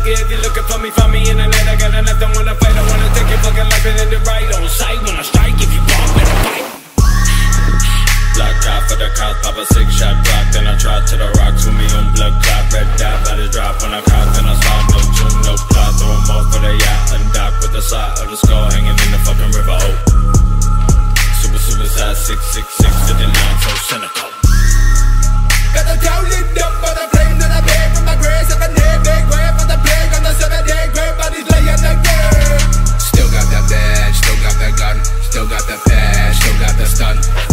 lucky if you're looking for me, find me in the night. I got nothing wanna fight, I wanna take your fucking life and end it right on sight. When I strike, if you bump, better fight. Block out for the cops, pop a six shot drop, then I try to the rocks with me on blood clot, red dot, body drop when I cough, then I start no tune, no plot, throw 'em off for the yacht, undock with the side of the skull hanging in the fucking river. Oh, super suicide, six six that's done.